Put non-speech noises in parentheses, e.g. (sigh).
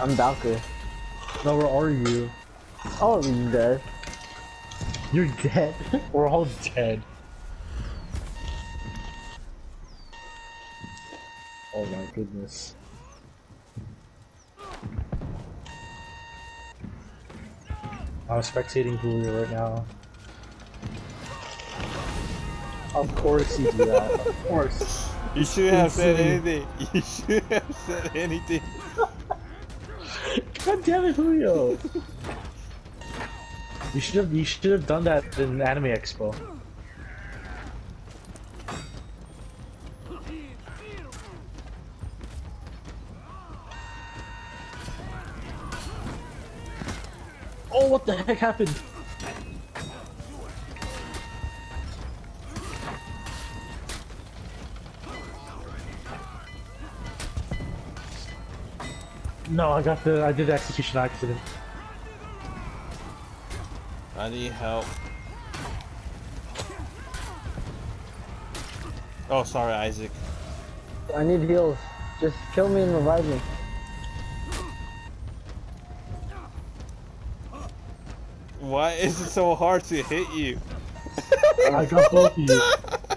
I'm Valkyrie. No, where are you? Oh, I'm dead. You're dead. (laughs) We're all dead. Oh my goodness. I'm spectating Julio right now. Of course you do that. Of course. You shouldn't (laughs) have said anything. You shouldn't have said anything. God damn it, Julio! you should have you should have done that in Anime Expo. Oh, what the heck happened? No, I got the I did the execution accident. I need help. Oh, sorry, Isaac. I need heals. Just kill me and revive me. Why is it so hard to hit you? I got both of you. (laughs)